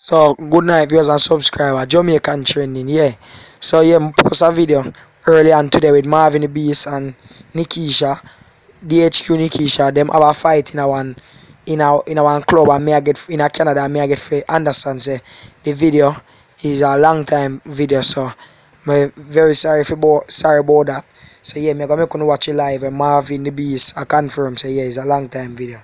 So good night viewers and subscriber. Jamaican trending, yeah. So yeah, post a video early on today with Marvin the Beast and Nickeisha. DHQ Nickeisha, them have a fight in a one in a in a one club and me I get in a Canada and me I get for understand say the video is a long time video so I'm very sorry for about sorry about that. So yeah, me gonna make watch it live and Marvin the Beast I confirm say yeah it's a long time video.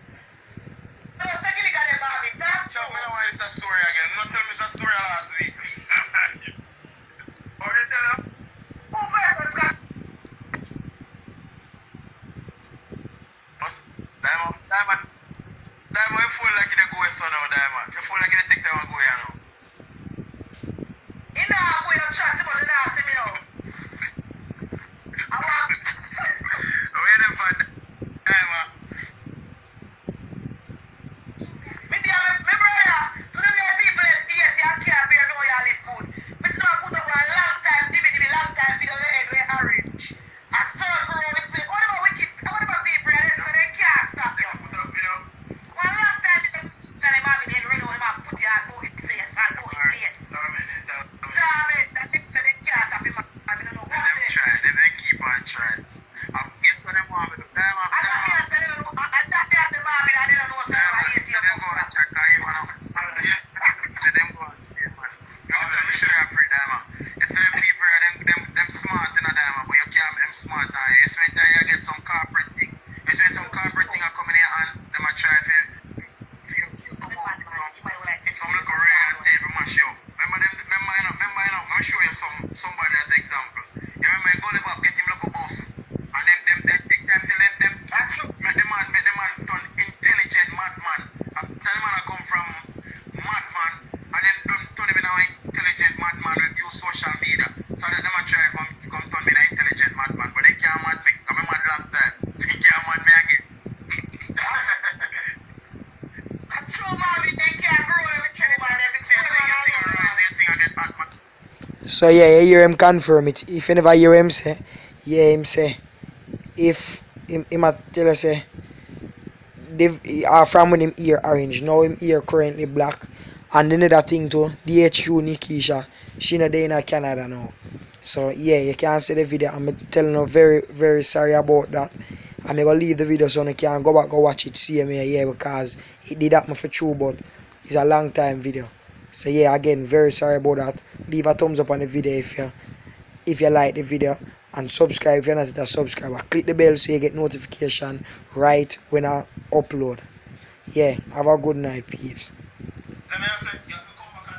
Diamond, Diamond, Diamond, you feel like you go so now, Diamond. You feel like you smart now. You see when you get some corporate thing. You see when some corporate thing are coming here and them are trying to you, you come out with some, some little ray and tape and mash you. up. Remember them, remember, you know, remember, you know, let me show you some, somebody as example. You remember in Gully Bop, get him look a bus. And them, them, them take time till them, them, make the man, make the man turn intelligent madman. After the man I come from madman, and then them turn him in an intelligent madman with use social media. So that them a try come, come turn me in an intelligent madman, but they can't mad me, because I'm mad long time. They can't mad me again. I'm true, Bobby, they can't grow every chicken man, every See, you think, you think I rise, you think I get hot, man. So yeah, hear him confirm it. If never hear him say, yeah him say, if him, him tell us say, uh, from when him ear orange, now him ear currently black. And another thing too, DHQ Nickeisha, she not there in Canada now. So yeah, you can see the video. I'm telling you very, very sorry about that. I'm gonna leave the video so you can go back go watch it, see me yeah, because it did happen for true, but it's a long time video. So yeah, again, very sorry about that. Leave a thumbs up on the video if you if you like the video and subscribe if you're not a subscriber. Click the bell so you get notification right when I upload. Yeah, have a good night, peeps.